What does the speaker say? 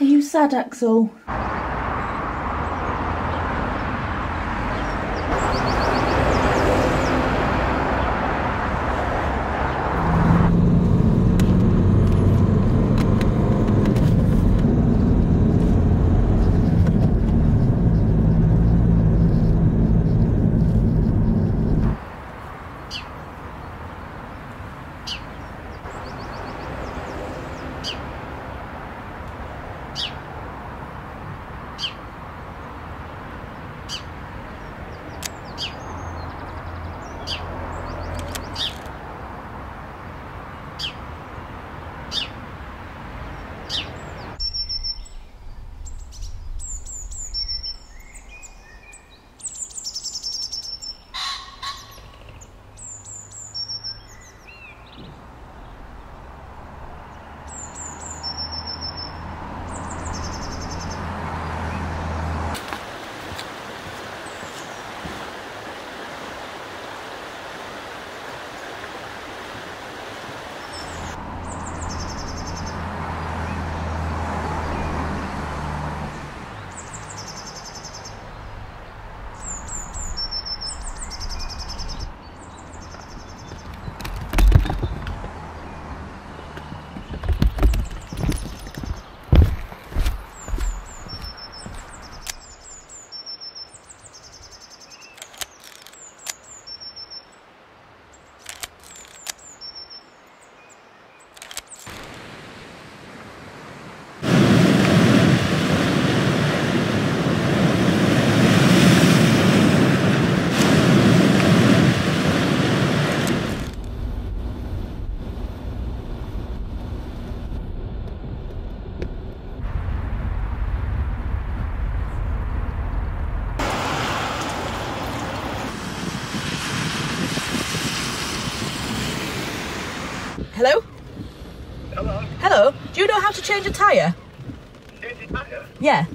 Are you sad, Axel? Hello? Hello? Hello? Do you know how to change a tyre? Change your tire? Yeah.